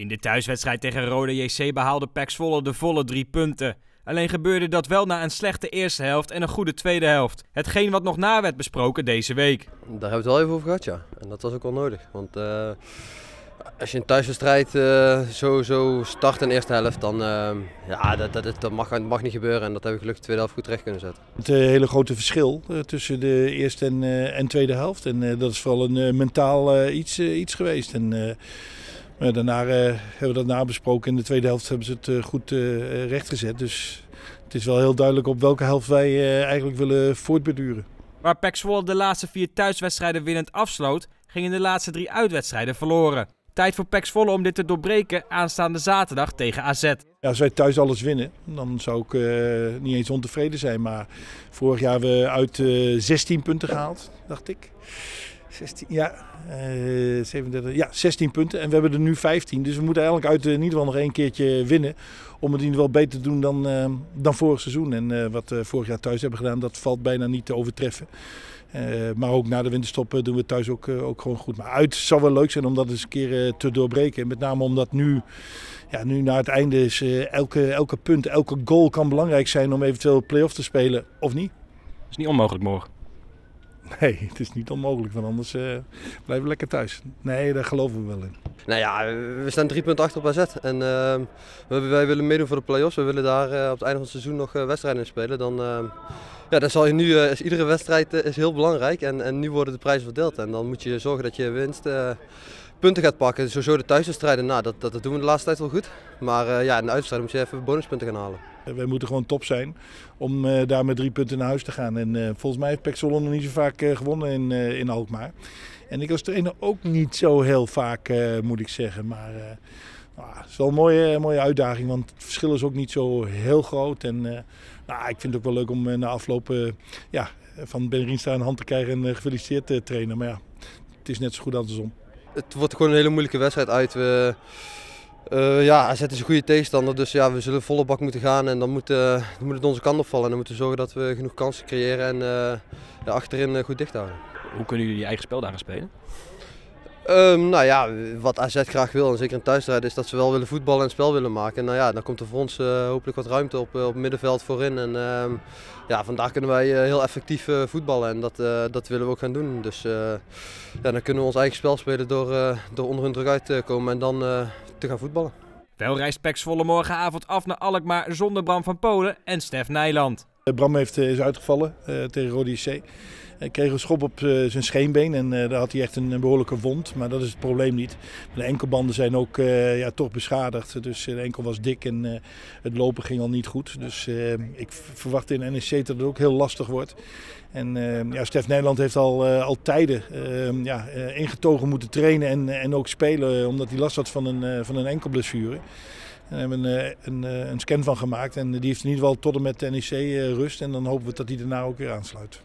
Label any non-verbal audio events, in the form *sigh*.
In de thuiswedstrijd tegen Rode JC behaalde PEC Zwolle de volle drie punten. Alleen gebeurde dat wel na een slechte eerste helft en een goede tweede helft. Hetgeen wat nog na werd besproken deze week. Daar hebben we het wel even over gehad, ja. En dat was ook wel nodig. Want uh, als je een thuiswedstrijd uh, zo, zo start in de eerste helft, dan uh, ja, dat, dat, dat, mag, dat mag niet gebeuren. En dat hebben we gelukkig de tweede helft goed terecht kunnen zetten. Het hele grote verschil tussen de eerste en, en tweede helft. En dat is vooral een mentaal iets, iets geweest. En, maar daarna uh, hebben we dat nabesproken. In de tweede helft hebben ze het uh, goed rechtgezet. Dus het is wel heel duidelijk op welke helft wij eigenlijk willen voortbeduren. Waar PEC Zwolle de laatste vier thuiswedstrijden winnend afsloot, gingen de laatste drie uitwedstrijden verloren. Tijd voor PEC Zwolle om dit te doorbreken aanstaande zaterdag tegen AZ. Ja, als wij thuis alles winnen, dan zou ik niet eens ontevreden zijn. Maar vorig jaar hebben we uit 16 punten gehaald, dacht ik. 16, ja, uh, 37, ja, 16 punten. En we hebben er nu 15. Dus we moeten eigenlijk uit in ieder geval nog één keertje winnen. Om het in ieder geval beter te doen dan, uh, dan vorig seizoen. En uh, wat we vorig jaar thuis hebben gedaan, dat valt bijna niet te overtreffen. maar ook na de winterstop doen we thuis ook, ook gewoon goed. Maar uit zou wel leuk zijn om dat eens een keer te doorbreken. Met name omdat nu, ja, nu naar het einde is elke, elke punt, elke goal kan belangrijk zijn om eventueel play-off te spelen of niet. Dat is niet onmogelijk morgen. *laughs* Nee, het is niet onmogelijk, want anders uh, blijven we lekker thuis. Nee, daar geloven we wel in. Nou ja, we staan drie punten achter op AZ. En uh, wij willen meedoen voor de play-offs. We willen daar uh, op het einde van het seizoen nog wedstrijden in spelen. Dan, ja, dan zal je nu, iedere wedstrijd is heel belangrijk. En, en nu worden de prijzen verdeeld. En dan moet je zorgen dat je winst punten gaat pakken. Sowieso de thuiswedstrijden, nou, dat, dat, dat, doen we de laatste tijd wel goed. Maar ja, in de uitstrijd moet je even bonuspunten gaan halen. Wij moeten gewoon top zijn om uh, daar met drie punten naar huis te gaan. En uh, volgens mij heeft Pek nog niet zo vaak uh, gewonnen in, in Alkmaar. En ik als trainer ook niet zo heel vaak, moet ik zeggen. Maar nou, het is wel een mooie, mooie uitdaging, want het verschil is ook niet zo heel groot. En nou, ik vind het ook wel leuk om na afloop ja, van Ben Rienstra een hand te krijgen en gefeliciteerd te trainen. Maar ja, het is net zo goed andersom. Het wordt gewoon een hele moeilijke wedstrijd uit. We uh, ja, AZ is een goede tegenstander, dus ja, we zullen volle bak moeten gaan en dan moet, uh, het onze kant opvallen. En dan moeten we zorgen dat we genoeg kansen creëren en uh, achterin goed dicht houden. Hoe kunnen jullie je eigen spel daar gaan spelen? Um, nou ja, wat AZ graag wil, en zeker in thuisstrijd, is dat ze wel willen voetballen en spel willen maken. En nou ja, dan komt er voor ons uh, hopelijk wat ruimte op, op het middenveld voorin. En uh, ja, vandaar kunnen wij uh, heel effectief voetballen en dat, dat willen we ook gaan doen. Dus ja, dan kunnen we ons eigen spel spelen door, door onder hun druk uit te komen en dan te gaan voetballen. Wel reist Pek morgenavond af naar Alkmaar zonder Bram van Polen en Stef Nijland. Bram heeft, is uitgevallen tegen Rode C. Hij kreeg een schop op zijn scheenbeen en daar had hij echt een, behoorlijke wond. Maar dat is het probleem niet. De enkelbanden zijn ook ja, toch beschadigd. Dus de enkel was dik en het lopen ging al niet goed. Dus ik verwacht in NEC dat het ook heel lastig wordt. En ja, Stef Nederland heeft al, al tijden ja, ingetogen moeten trainen en, en ook spelen. Omdat hij last had van een, van een enkelblessure. En hebben een, een, een, scan van gemaakt. En die heeft in ieder geval tot en met de NEC rust. En dan hopen we dat hij daarna ook weer aansluit.